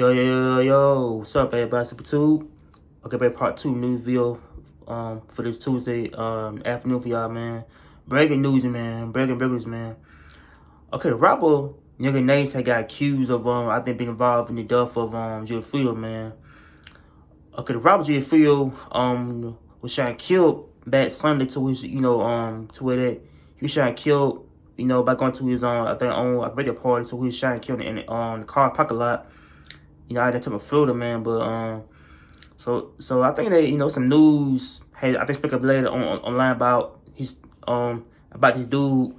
Yo, yo, yo, yo, what's up, everybody? Super Tube. Okay, baby, part two new video um, for this Tuesday um, afternoon for y'all, man. Breaking news, man. Breaking breakers, man. Okay, the rapper Yungeen Ace had got accused of, um, I think, being involved in the death of um, Julio Foolio, man. Okay, the rapper Julio Foolio um, was shot and killed back Sunday to his, you know, um, to where that he was shot and killed, you know, by going to his, um, I think, own a birthday party, so he was shot and killed in um, the car parking lot you know, I had to of Florida, man. But um, so so I think that you know some news. Hey, I think speak up later on, on online about his um about this dude.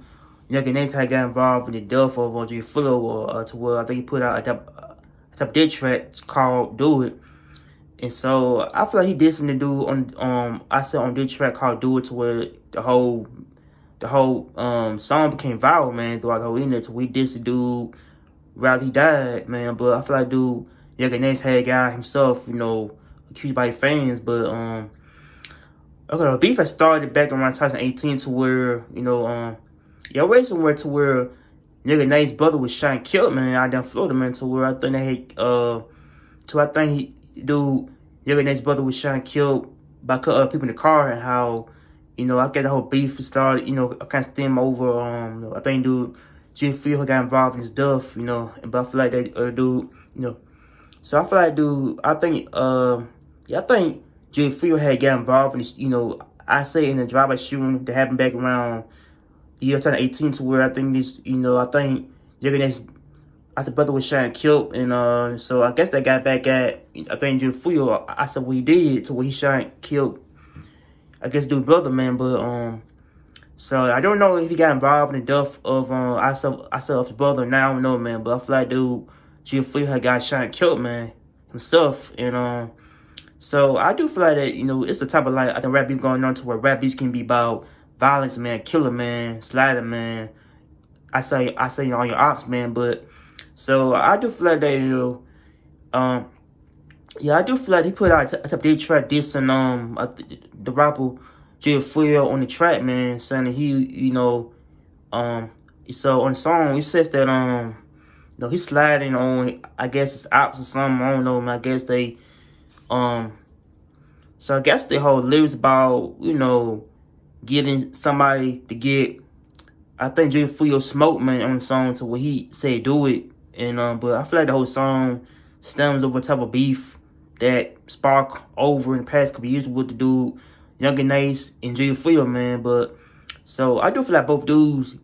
Yungeen Ace had got involved in the death of Andre Fuller, or uh, to where I think he put out a type, a type diss track called "Do It." And so I feel like he did something to do on um I said on this track called "Do It" to where the whole the whole um song became viral, man, throughout the whole internet. So we did to do rather he died, man. But I feel like dude Yungeen Ace had guy himself, you know, accused by fans, but um okay, the beef has started back around 2018 to where, you know, um yeah, way somewhere to where Yungeen Ace's brother was shot and killed, man, out down Florida, man, to where I think they had, uh, to I think he, dude, Yungeen Ace's brother was shot and killed by other people in the car and how, you know, I get the whole beef started, you know, I kind of stem over, um, I think dude, Jim Field got involved in his death, you know, and but I feel like that uh, dude, you know, so I feel like, dude, I think, uh, yeah, I think Jay Field had got involved in this, you know, I say in the drive-by shooting that happened back around the year 2018 to where I think this, you know, I think Jigga I the brother was shot and killed, and uh, so I guess they got back at, I think Jay Field, I said what he did to where he shot and killed, I guess, dude brother, man, but, um, so I don't know if he got involved in the death of, um, I said, I saw his brother, now I don't know, man, but I feel like, dude, Flea had got shot and killed, man, himself. And um, so I do feel like that, you know, it's the type of like I think rap beef going on to where rap can be about violence, man, killer, man, slider, man. I say I say on your ops, man, but so I do feel like that, you know, um, yeah, I do feel like he put out a of track dissing um uh, the rapper Jay on the track, man, saying that he, you know, um, so on the song he says that um know, he's sliding on, I guess it's ops or something. I don't know. I guess they, um, so I guess the whole lyrics about, you know, getting somebody to get, I think Julio Foolio Smoke Man on the song to where he said do it. And, um, but I feel like the whole song stems over type of beef that spark over in the past couple years with the dude, Yungeen Ace and Julio Foolio, man. But, so I do feel like both dudes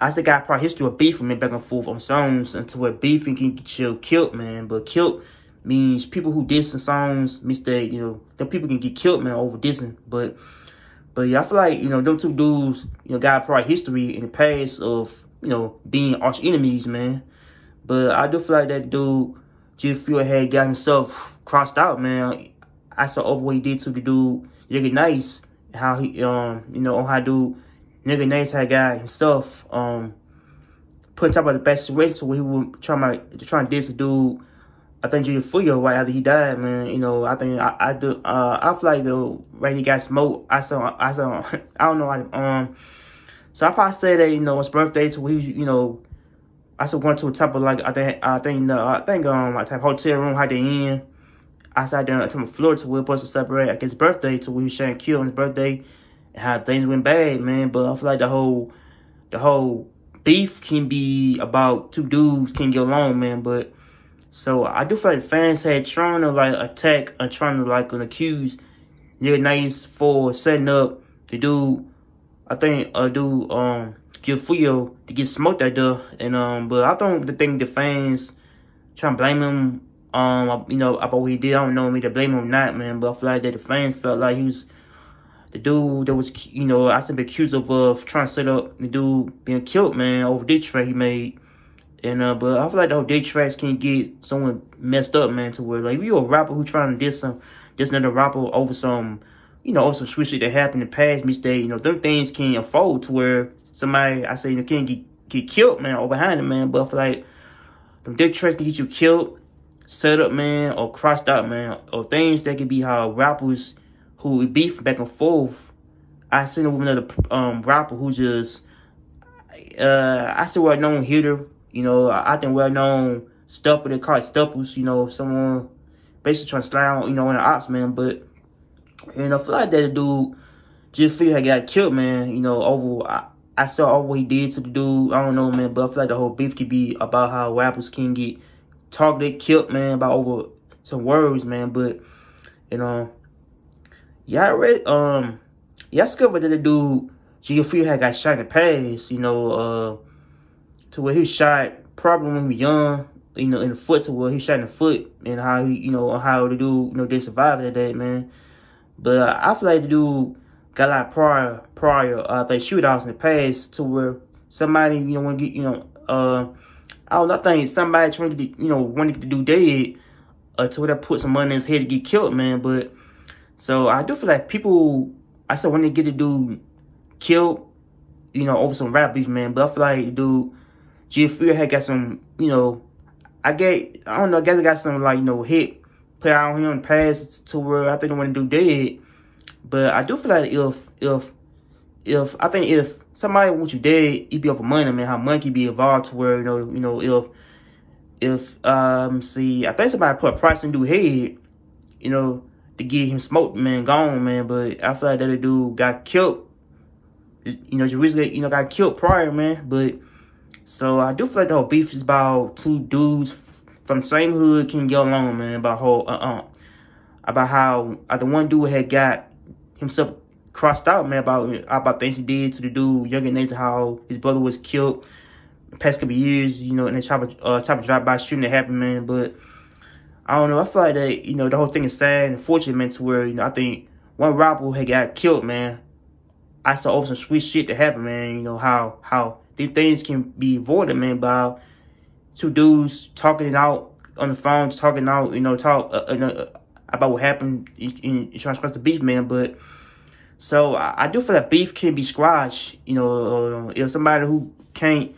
I still got probably history of beefing me back and forth on songs until where beefing can get you killed, man. But killed means people who diss in songs mistake, you know, them people can get killed, man, over dissing. But but yeah, I feel like, you know, them two dudes, you know, got probably history in the past of, you know, being arch enemies, man. But I do feel like that dude, Jim Fuel had got himself crossed out, man. I saw over what he did to the dude, Yungeen Ace, how he, um, you know, on how dude Yungeen Ace had got himself um put on top of the best situation where he was trying to trying to diss a dude. I think Julio Foolio right after he died, man. You know, I think I, I do. Uh, I feel like the right he got smoked. I saw. I saw. I don't know. I, um. So I probably say that you know his birthday to he you know. I still going to a type of like I think I think uh, I think um my type hotel room how they in. I sat down at the floor to where supposed to separate at his birthday to where he was sharing kill on his birthday how things went bad, man. But I feel like the whole the whole beef can be about two dudes can get along, man. But so I do feel like fans had trying to like attack and trying to like an accuse Yungeen Ace for setting up the dude. I think a dude um Julio Foolio to get smoked at the and um but I don't think the fans trying to blame him um you know about what he did. I don't know me to blame him or not, man. But I feel like that the fans felt like he was the dude that was, you know, I been accused of uh, trying to set up the dude being killed, man, over diss track he made. And, uh, but I feel like the whole diss tracks can get someone messed up, man, to where, like, you're a rapper who trying to diss some, diss another rapper over some, you know, over some switch shit that happened in the past mistake, you know, them things can unfold to where somebody, I say, you know, can get, get killed, man, or behind it, man. But I feel like them diss tracks can get you killed, set up, man, or crossed out, man, or things that can be how rappers who we back and forth. I seen a with another um rapper who just uh I still well known hitter. You know, I, think well known Stupper, they call it Stuppers, you know, someone basically trying to slide you know, on the ops, man. But, you know, I feel like that dude, just feel had got killed, man, you know, over, I, I saw all what he did to the dude. I don't know, man, but I feel like the whole beef could be about how rappers can get targeted, killed, man, about over some words, man. But, you know, I read, um, I discovered that the dude, G Fury had got shot in the past, you know, uh, to where he shot probably when he was young, you know, in the foot to where he shot in the foot and how he, you know, how the dude, you know, they survived that day, man. But I feel like the dude got a lot of prior, prior, uh, they shootouts in the past to where somebody, you know, want to get, you know, uh, I don't know, I think somebody trying to get, you know, wanted to do dead, uh, to where they put some money in his head to get killed, man. But, so I do feel like people, I said when they get the dude killed, you know, over some rap beef, man. But I feel like dude, G Fury had got some, you know, I get, I don't know, I guess I got some, like, you know, hit play out on him in past to where I think I want to do dead. But I do feel like if, if, if, I think if somebody wants you dead, it be over money, man, how money be involved to where, you know, you know, if, if, um, see, I think somebody put a price on dude head, you know, to get him smoked, man, gone, man. But I feel like that dude got killed. You know, Jerusalem, you know, got killed prior, man. But so I do feel like the whole beef is about two dudes from same hood can get along, man. About whole uh uh about how uh, the one dude had got himself crossed out, man, about about things he did to the dude younger than how his brother was killed the past couple years, you know, in the type of uh type of drive by shooting that happened, man. But I don't know, I feel like that, you know, the whole thing is sad and unfortunate, man, to where, you know, I think one robber had got killed, man. I saw over some sweet shit to happen, man. You know, how how these things can be avoided, man, by two dudes talking it out on the phone, talking out, you know, talk uh, uh, about what happened in, in, trying to cross the beef, man. But so I, I, do feel that beef can be squashed, you know, uh, if somebody who can't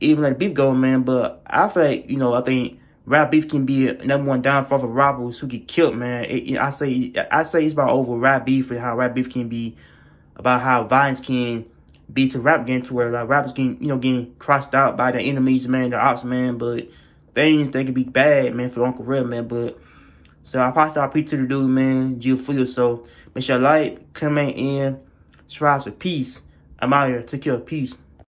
even let beef go, man. But I feel like, you know, I think rap beef can be number one downfall for the robbers who get killed, man. It, I say I say it's about over rap beef and how rap beef can be about how violence can be to rap game to where like rappers getting you know getting crossed out by the enemies, man, the ops, man. But things they could be bad, man, for Uncle Real, man. But so I pass RP to the dude, man, Julio Foolio. So make sure like, comment, and strive for peace. I'm out here. Take care. Peace.